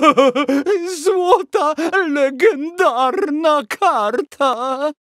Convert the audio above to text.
Złota, legendarna karta!